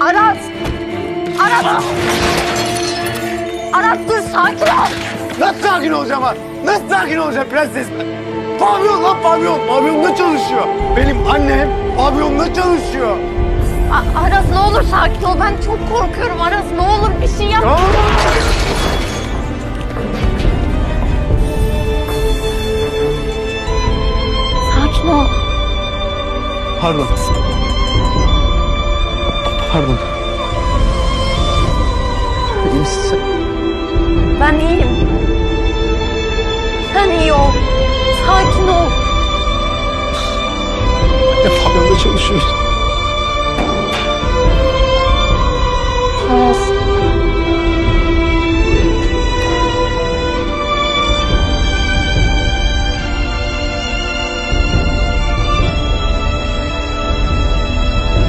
Aras! Aras! Aras dur sakin ol. Nasıl sakin olacağım ha? Nasıl sakin olacağım prenses? Pavyon lan pavyon. Pavyonda çalışıyor. Benim annem pavyonda çalışıyor. A- Aras ne olur sakin ol. Ben çok korkuyorum Aras. Ne olur bir şey yap. Mı? Sakin ol. Pardon. Pardon. İyi misin sen? Ben iyiyim. Sen iyi ol. Sakin ol. Ya pavyonda çalışıyorsun.